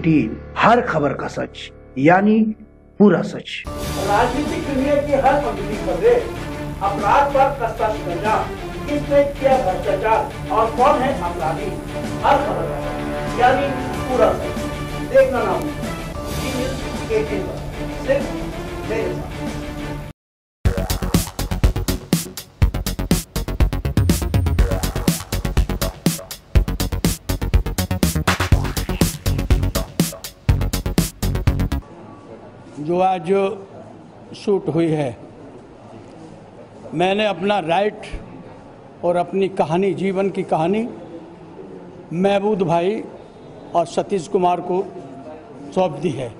Eighteen हर खबर का सच, यानी पूरा सच। राजनीतिक दुनिया की हर खबरें अपराध पर कस्ता शिकंजा किसने किया भ्रष्टाचार, और कौन है अपराधी, हर खबर यानी पूरा सच। देखना ना सिर्फ़ जो आज शूट हुई है, मैंने अपना राइट और अपनी कहानी, जीवन की कहानी महबूद भाई और सतीश कुमार को सौंप दी है।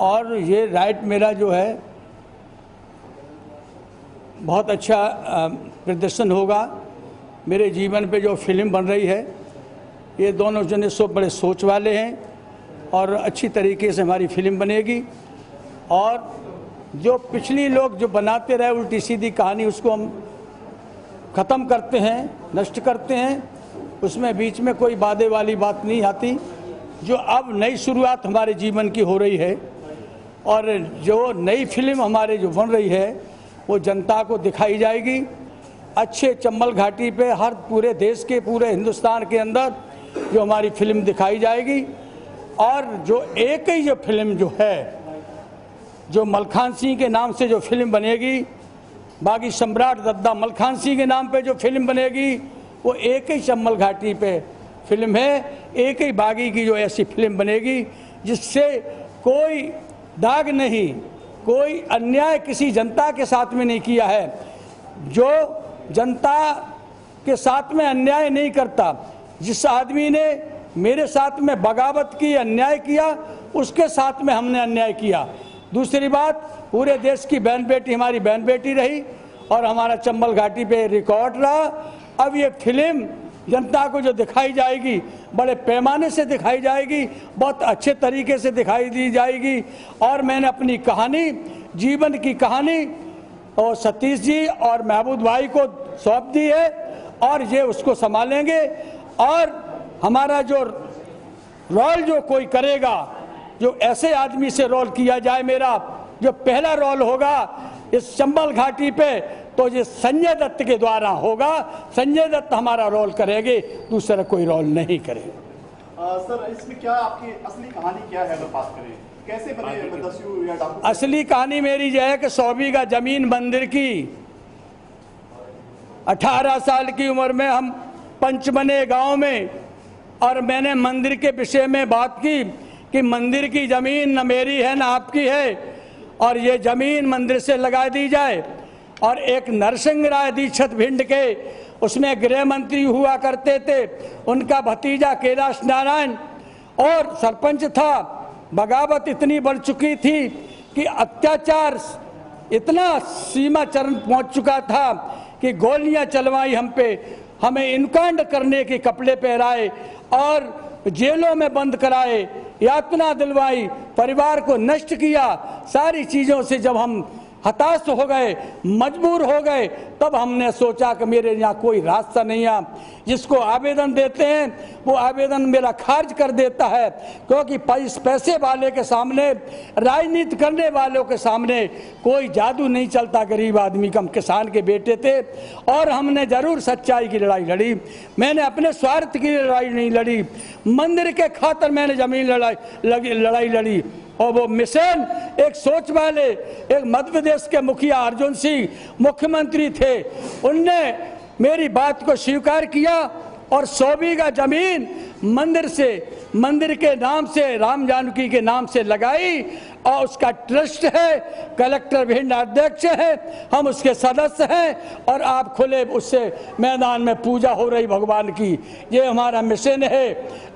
और ये राइट मेरा जो है, बहुत अच्छा प्रदर्शन होगा। मेरे जीवन पे जो फ़िल्म बन रही है, ये दोनों जने सो बड़े सोच वाले हैं और अच्छी तरीके से हमारी फ़िल्म बनेगी। और जो पिछली लोग जो बनाते रहे उल्टी सीधी कहानी, उसको हम ख़त्म करते हैं, नष्ट करते हैं। उसमें बीच में कोई बाधे वाली बात नहीं आती। जो अब नई शुरुआत हमारे जीवन की हो रही है और जो नई फ़िल्म हमारे जो बन रही है, वो जनता को दिखाई जाएगी। अच्छे चंबल घाटी पे हर पूरे देश के, पूरे हिंदुस्तान के अंदर जो हमारी फ़िल्म दिखाई जाएगी। और जो एक ही जो फ़िल्म जो है जो मलखान सिंह के नाम से जो फ़िल्म बनेगी, बाकी सम्राट दद्दा मलखान सिंह के नाम पे जो फ़िल्म बनेगी, वो एक ही चम्बल घाटी पे फ़िल्म है, एक ही बागी की जो ऐसी फ़िल्म बनेगी, जिससे कोई दाग नहीं, कोई अन्याय किसी जनता के साथ में नहीं किया है। जो जनता के साथ में अन्याय नहीं करता, जिस आदमी ने मेरे साथ में बगावत की, अन्याय किया, उसके साथ में हमने अन्याय किया। दूसरी बात, पूरे देश की बहन बेटी हमारी बहन बेटी रही और हमारा चंबल घाटी पे रिकॉर्ड रहा। अब ये फ़िल्म जनता को जो दिखाई जाएगी, बड़े पैमाने से दिखाई जाएगी, बहुत अच्छे तरीके से दिखाई दी जाएगी। और मैंने अपनी कहानी, जीवन की कहानी और सतीश जी और महबूद भाई को सौंप दी है और ये उसको संभालेंगे। और हमारा जो रोल जो कोई करेगा जो ऐसे आदमी से रोल किया जाए मेरा जो पहला रोल होगा इस चंबल घाटी पे तो ये संजय दत्त के द्वारा होगा। संजय दत्त हमारा रोल करेंगे दूसरा कोई रोल नहीं करेगा। सर इसमें क्या आपकी असली कहानी क्या है अगर बात करें? कैसे बने या असली कहानी मेरी जो है कि सौबी का ज़मीन मंदिर की 18 साल की उम्र में हम पंचमने गाँव में और मैंने मंदिर के विषय में बात की। कि मंदिर की ज़मीन न मेरी है, न आपकी है। और ये ज़मीन मंदिर से लगा दी जाए। और एक नरसिंह राय दीक्षित भिंड के उसमें गृह मंत्री हुआ करते थे। उनका भतीजा कैलाश नारायण और सरपंच था। बगावत इतनी बढ़ चुकी थी कि अत्याचार इतना सीमा चरण पहुँच चुका था कि गोलियाँ चलवाई हम पे। हमें इनकांड करने के कपड़े पहराए और जेलों में बंद कराए। यातना दिलवाई परिवार को नष्ट किया। सारी चीज़ों से जब हम हताश हो गए, मजबूर हो गए। तब हमने सोचा कि मेरे यहाँ कोई रास्ता नहीं है। जिसको आवेदन देते हैं, वो आवेदन मेरा खारिज कर देता है। क्योंकि पैस- वाले के सामने, राजनीति करने वालों के सामने कोई जादू नहीं चलता। गरीब आदमी का हम किसान के बेटे थे और हमने ज़रूर सच्चाई की लड़ाई लड़ी। मैंने अपने स्वार्थ की लड़ाई नहीं लड़ी। मंदिर के खातर मैंने ज़मीन लड़ाई लड़ाई लड़ी। और वो मिशन, एक सोच वाले, एक मध्य प्रदेश के मुखिया अर्जुन सिंह मुख्यमंत्री थे। उनने मेरी बात को स्वीकार किया और सौबी का ज़मीन मंदिर से, मंदिर के नाम से, राम जानकी के नाम से लगाई और उसका ट्रस्ट है, कलेक्टर भिंड अध्यक्ष है, हम उसके सदस्य हैं और आप खुले उससे मैदान में पूजा हो रही भगवान की। ये हमारा मिशन है।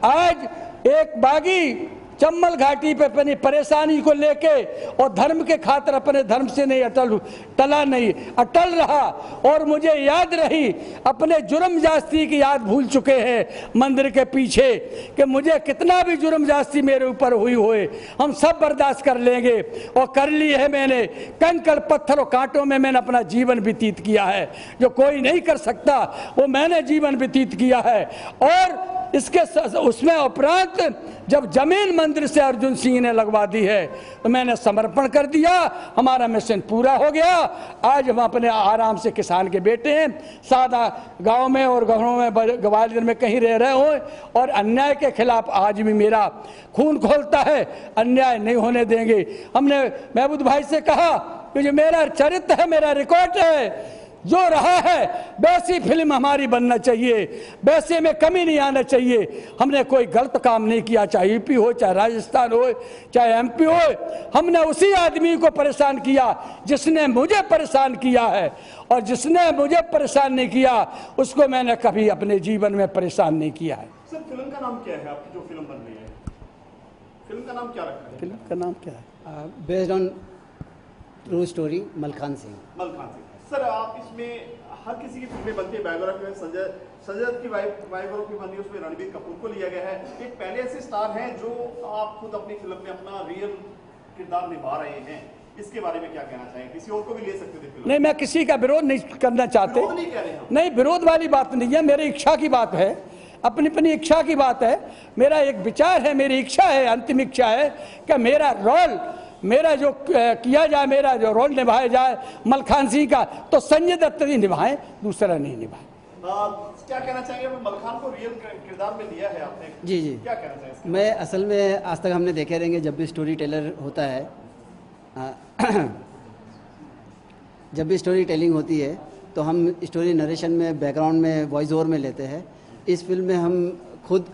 आज एक बागी चम्बल घाटी पे अपनी परेशानी को लेके और धर्म के खातर अपने धर्म से नहीं अटल टला नहीं। अटल रहा और मुझे याद रही, अपने जुर्म जास्ती की याद भूल चुके हैं मंदिर के पीछे कि मुझे कितना भी जुर्म जास्ती मेरे ऊपर हुई होए, हम सब बर्दाश्त कर लेंगे। और कर ली है मैंने, कंकड़ पत्थर और कांटों में मैंने अपना जीवन व्यतीत किया है। जो कोई नहीं कर सकता, वो मैंने जीवन व्यतीत किया है। और इसके उसमें उपरांत जब ज़मीन मंदिर से अर्जुन सिंह ने लगवा दी है तो मैंने समर्पण कर दिया, हमारा मिशन पूरा हो गया। आज हम अपने आराम से किसान के बेटे हैं। सादा गाँव में और घरों में ग्वालियर में कहीं रह रहे हो, और अन्याय के खिलाफ आज भी मेरा खून खोलता है। अन्याय नहीं होने देंगे। हमने महबूद भाई से कहा कि जो मेरा चरित्र है, मेरा रिकॉर्ड है जो रहा है वैसी फ़िल्म हमारी बनना चाहिए। वैसे में कमी नहीं आना चाहिए। हमने कोई गलत काम नहीं किया चाहे यूपी हो चाहे राजस्थान हो चाहे एमपी हो। हमने उसी आदमी को परेशान किया जिसने मुझे परेशान किया है। और जिसने मुझे परेशान नहीं किया उसको मैंने कभी अपने जीवन में परेशान नहीं किया है। सर फ़िल्म का नाम क्या है? आपकी जो फ़िल्म बन रही है। फ़िल्म का नाम क्या रखा है? फ़िल्म का नाम क्या है? Based on true story Malkhan Singh Malkhan Singh. Sir आप इसमें हर किसी की फ़िल्में बनती है बायोग्राफी में संजय संजय की बायोग्राफी बनी है उसमें रणबीर कपूर को लिया गया है। एक पहले ऐसे स्टार हैं जो आप खुद अपनी फ़िल्म में अपना रियल किरदार निभा रहे हैं। इसके बारे में क्या कहना चाहेंगे? किसी और को भी ले सकते थे फ़िल्म? नहीं मैं किसी का विरोध नहीं करना चाहते। नहीं कह रहे हम नहीं विरोध वाली बात नहीं है मेरी इच्छा की बात है। अपनी अपनी इच्छा की बात है। मेरा एक विचार है मेरी इच्छा है अंतिम इच्छा है कि मेरा रोल मेरा जो किया जाए मेरा जो रोल निभाया जाए मलखान सिंह का तो संजय दत्त ही निभाए दूसरा नहीं निभाए। क्या कहना चाहेंगे? मलखान को रियल किरदार में लिया है आपने। जी जी। क्या कहना चाहेंगे मैं असल में आज तक हमने देखे रहेंगे जब भी स्टोरी टेलर होता है आ, जब भी स्टोरी टेलिंग होती है तो हम स्टोरी नरेशन में बैकग्राउंड में वॉइस ओवर में लेते हैं। इस फ़िल्म में हम खुद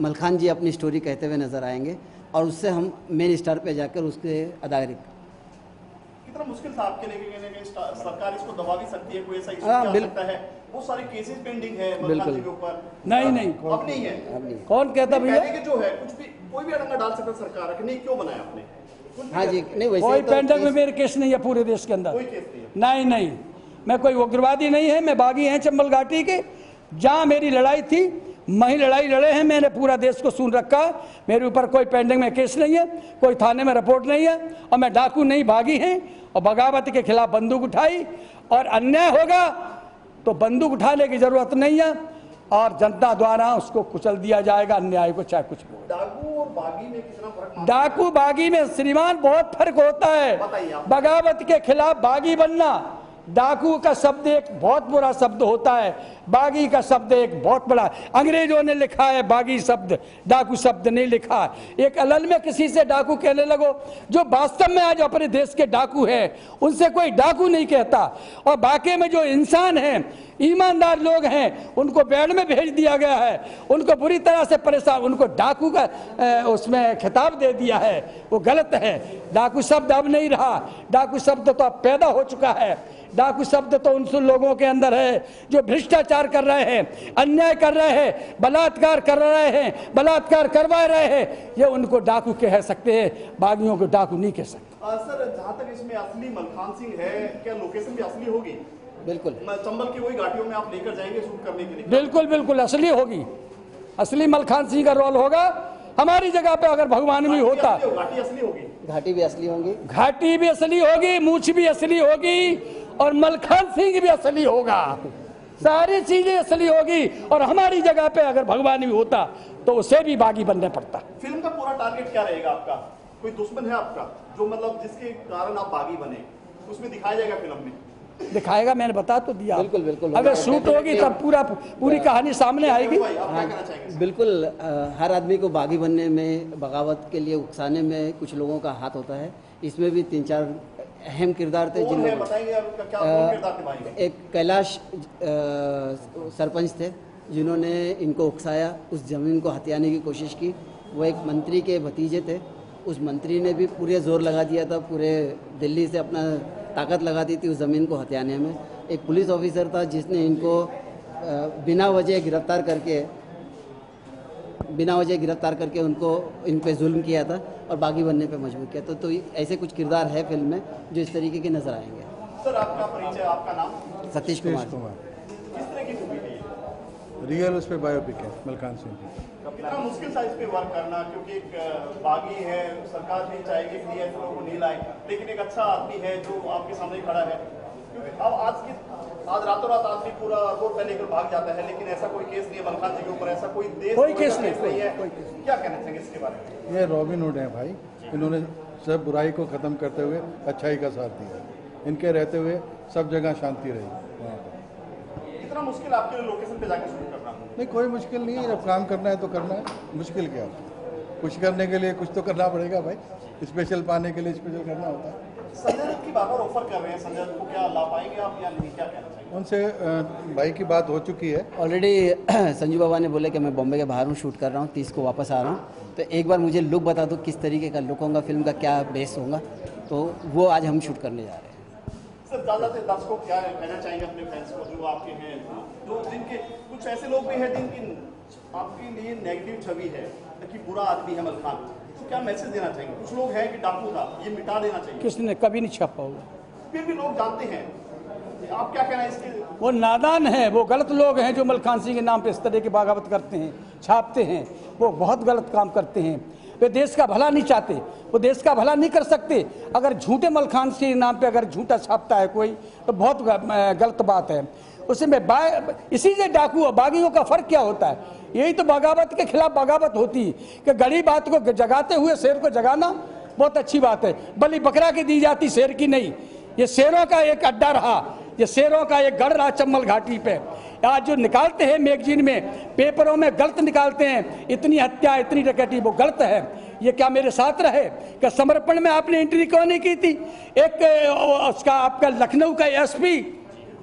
मलखान जी अपनी स्टोरी कहते हुए नज़र आएँगे। और उससे हम मेन स्टार पे जाकर उसके अदाकारी कितना मुश्किल था आपके लिए स्टा- सरकार इसको दबा भी सकती है कोई ऐसा इशू हाँ, आ बिल- सकता है? वो सारे केसेस पेंडिंग है बिल्कुल। के ऊपर। नहीं, नहीं। अब नहीं है। अब नहीं। कौन कहता भैया? जो है कुछ भी कोई भी अड़ंगा डाल सकता सरकार नहीं क्यों बनाया आपने? हाँ जी नहीं वैसे कोई तो पेंडल में केस- मेरे केस नहीं है पूरे देश के अंदर। कोई केस नहीं है। नहीं नहीं। मैं कोई उग्रवादी नहीं है मैं बागी हैं चंबल घाटी के। जहाँ मेरी लड़ाई थी वही लड़ाई लड़े हैं मैंने पूरा देश को सुन रखा। है मेरे ऊपर कोई पेंडिंग में केस नहीं है कोई थाने में रिपोर्ट नहीं है और मैं डाकू नहीं भागी हैं और बगावत के खिलाफ बंदूक उठाई और अन्याय होगा तो बंदूक उठाने की ज़रूरत नहीं है और जनता द्वारा उसको कुचल दिया जाएगा अन्याय को चाहे कुछ डाकू और बागी में कितना फ़र्क डाकू बागी में श्रीमान बहुत फ़र्क होता है। बगावत के खिलाफ बागी बनना डाकू का शब्द एक बहुत बुरा शब्द होता है। बागी का शब्द एक बहुत बड़ा, अंग्रेज़ों ने लिखा है बागी शब्द, डाकू शब्द नहीं लिखा। एक अलल में किसी से डाकू कहने लगो, जो वास्तव में आज अपने देश के डाकू हैं, उनसे कोई डाकू नहीं कहता। और बाकी में जो इंसान हैं, ईमानदार लोग हैं, उनको बेड में भेज दिया गया है। उनको बुरी तरह से परेशान, उनको डाकू का उसमें खिताब दे दिया है। वो गलत है। डाकू शब्द अब नहीं रहा। डाकू शब्द तो अब पैदा हो चुका है। डाकू शब्द तो उन लोगों के अंदर है, जो भ्रष्टाचार कर रहे हैं अन्याय कर रहे हैं बलात्कार कर रहे हैं बलात्कार करवा रहे हैं। ये उनको डाकू कह सकते हैं बागियों को डाकू नहीं कह सकते। आ, सर जहाँ तक इसमें असली मलखान सिंह है क्या लोकेशन भी असली होगी? बिल्कुल। चंबल की वही घाटियों में आप लेकर जाएँगे शूट करने के लिए? बिल्कुल बिल्कुल असली होगी। असली मलखान सिंह का रोल होगा। हमारी जगह पे अगर भगवान भी होता। घाटी असली होगी? घाटी भी असली होगी। घाटी भी असली होगी मूछ भी असली होगी और मलखान सिंह भी असली होगा। सारी चीज़ें असली होगी और हमारी जगह पे अगर भगवान भी होता तो उसे भी बागी बनने पड़ता। फ़िल्म का पूरा टारगेट क्या रहेगा आपका? कोई दुश्मन है आपका जो मतलब जिसके कारण आप बागी बने? उसमें दिखाया जाएगा फ़िल्म में। दिखाएगा मैंने बता तो दिया। बिल्कुल, बिल्कुल। अगर शूट होगी तब पूरा पूरी कहानी सामने आएगी। क्या कहना चाहेंगे? बिल्कुल अ, हर आदमी को बागी बनने में बगावत के लिए उकसाने में कुछ लोगों का हाथ होता है। इसमें भी तीन चार अहम किरदार थे कौन जिन लोगों बताएँगे क्या किरदार एक कैलाश सरपंच थे जिन्होंने इनको उकसाया उस ज़मीन को हथियाने की कोशिश की। वो एक मंत्री के भतीजे थे। उस मंत्री ने भी पूरे ज़ोर लगा दिया था पूरे दिल्ली से अपना ताकत लगा दी थी उस ज़मीन को हथियाने में। एक पुलिस ऑफिसर था जिसने इनको बिना वजह गिरफ़्तार करके बिना वजह गिरफ़्तार करके उनको इन पे जुल्म किया था और बागी बनने पे मजबूर किया। था तो ऐसे कुछ किरदार है फ़िल्म में जो इस तरीके के नज़र आएँगे। सर आपका परिचय आपका नाम? सतीश कुमार। कुमार। किस तरह की मूवी है रियल उस पर बायोपिक है मलकान सिंह की। कितना मुश्किल था इस पे वर्क करना क्योंकि एक बागी है सरकार नहीं चाहेगी कि ऐसे लोगों को नहीं लाए। लेकिन एक अच्छा आदमी है जो आपके सामने खड़ा है। क्योंकि अब आज की आज रातों रात आदमी पूरा वोट पे लेकर भाग जाता है लेकिन ऐसा कोई केस नहीं है मलखान जी के ऊपर ऐसा कोई देश कोई केस नहीं, है। कोई क्या कहना चाहेंगे इसके बारे में? ये रॉबिन हुड है भाई इन्होंने सब बुराई को ख़त्म करते हुए अच्छाई का साथ दिया। इनके रहते हुए सब जगह शांति रही। वहाँ इतना मुश्किल आपके लिए लोकेशन पे जाकर शुरू करना। नहीं कोई मुश्किल नहीं है जब काम करना है तो करना है। मुश्किल क्या? कुछ करने के लिए कुछ तो करना पड़ेगा भाई। स्पेशल पाने के लिए स्पेशल करना होता है। संजय दत्त की बार बार ऑफ़र कर रहे हैं। संजय दत्त को क्या ला पाएँगे आप या नहीं? क्या कहना चाहिए उनसे भाई की बात हो चुकी है। ऑलरेडी संजू बाबा ने बोले कि मैं बॉम्बे के बाहर हूँ शूट कर रहा हूँ तीस को वापस आ रहा हूँ। तो एक बार मुझे लुक बता दो किस तरीके का लुक होगा फ़िल्म का क्या बेस होगा। तो वो आज हम शूट करने जा रहे हैं। सर ज़्यादा से दर्शकों को क्या कहना चाहेंगे अपने फैंस को जो आपके हैं? जो जिनके कुछ ऐसे लोग भी हैं जिनकी आपके लिए नेगेटिव छवि है कि बुरा आदमी है मलखान। क्या मैसेज देना चाहेंगे कुछ लोग हैं कि डाकू था ये मिटा देना चाहिए। किसने कभी नहीं छापा होगा फिर भी लोग जानते हैं। आप क्या कहना है इसके? वो नादान है वो गलत लोग हैं जो मलखान सिंह के नाम पे इस तरह की बगावत करते हैं छापते हैं। वो बहुत गलत काम करते हैं। वे देश का भला नहीं चाहते वो देश का भला नहीं कर सकते। अगर झूठे मलखान सिंह के नाम पे अगर झूठा छापता है कोई तो बहुत गलत बात है। उसमें इसी से डाकू बागियों का फ़र्क क्या होता है? यही तो बगावत के खिलाफ बगावत होती है कि गड़ी बात को जगाते हुए शेर को जगाना बहुत अच्छी बात है। बलि बकरा की दी जाती शेर की नहीं। ये शेरों का एक अड्डा रहा। ये शेरों का एक गढ़ रहा चम्बल घाटी पे। आज जो निकालते हैं मैगजीन में, पेपरों में गलत निकालते हैं। इतनी हत्या, इतनी डकैती, वो गलत है। ये क्या मेरे साथ रहे? क्या समर्पण में आपने एंट्री क्यों नहीं की थी? एक उसका आपका लखनऊ का एसपी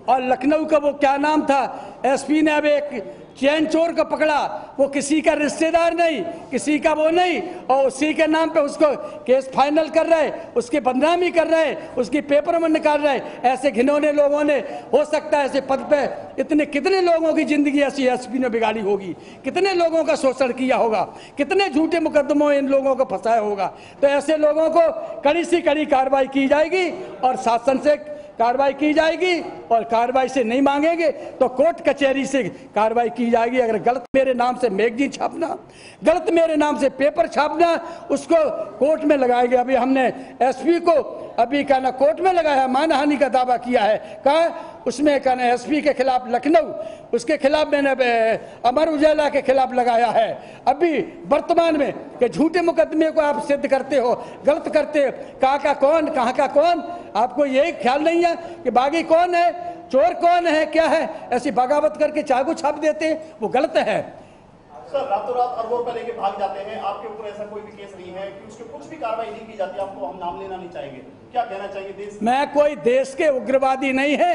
और लखनऊ का वो क्या नाम था? एसपी ने अब एक चैन चोर को पकड़ा। वो किसी का रिश्तेदार नहीं, किसी का वो नहीं, और उसी के नाम पे उसको केस फाइनल कर रहे उसकी बदनामी कर रहे उसकी पेपर में निकाल रहे ऐसे घिनौने लोगों ने, हो सकता है ऐसे पद पे इतने कितने लोगों की ज़िंदगी ऐसी एसपी ने बिगाड़ी होगी? कितने लोगों का शोषण किया होगा? कितने झूठे मुकदमों इन लोगों को फंसाया होगा? तो ऐसे लोगों को कड़ी से कड़ी कार्रवाई की जाएगी, और शासन से कार्रवाई की जाएगी और कार्रवाई से नहीं मांगेंगे तो कोर्ट कचहरी से कार्रवाई की जाएगी। अगर गलत मेरे नाम से मैगजीन छापना, गलत मेरे नाम से पेपर छापना, उसको कोर्ट में लगाएँगे अभी हमने एसपी को, अभी कहना कोर्ट में लगाया, मानहानि का दावा किया है। कहा उसमें कहना एसपी के खिलाफ लखनऊ, उसके खिलाफ मैंने अमर उजाला के खिलाफ लगाया है। अभी वर्तमान में कि झूठे मुकदमे को आप सिद्ध करते हो, गलत करते हो, कहाँ का कौन, कहाँ का कौन, आपको यही ख्याल नहीं है कि बागी कौन है, चोर कौन है, क्या है? ऐसी बगावत करके चाकू छाप देते वो गलत है। सर, रातों रात अरबों रुपए लेके भाग जाते हैं। आपके ऊपर ऐसा कोई भी केस नहीं है कि उसके कुछ भी कार्रवाई नहीं की जाती, आपको हम नाम लेना नहीं चाहेंगे। क्या कहना चाहिए देश मैं कोई देश के उग्रवादी नहीं है।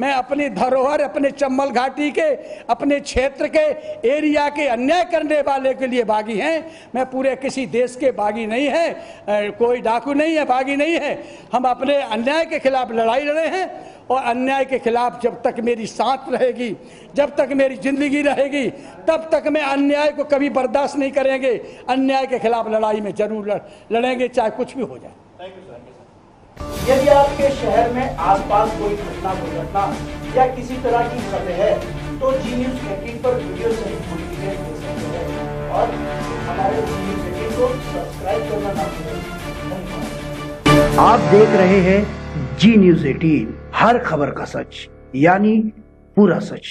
मैं अपनी धरोहर, अपने चम्बल घाटी के, अपने क्षेत्र के, एरिया के अन्याय करने वाले के लिए बागी हैं। मैं पूरे किसी देश के बागी नहीं है। कोई डाकू नहीं है बागी नहीं है। हम अपने अन्याय के खिलाफ लड़ाई लड़े हैं। और अन्याय के खिलाफ जब तक मेरी साथ रहेगी जब तक मेरी ज़िंदगी रहेगी तब तक मैं अन्याय को कभी बर्दाश्त नहीं करेंगे। अन्याय के खिलाफ लड़ाई में ज़रूर लड़ेंगे चाहे कुछ भी हो जाए। थैंक यू सर यदि आपके शहर में आसपास कोई घटना दुर्घटना या किसी तरह की खबर है तो जी न्यूज़ एटीन पर वीडियो सहित पूरी डिटेल सकते हैं और हमारे जी न्यूज़ को सब्सक्राइब करना ना भूलें। आप देख रहे हैं जी न्यूज़ एटीन हर खबर का सच यानी पूरा सच।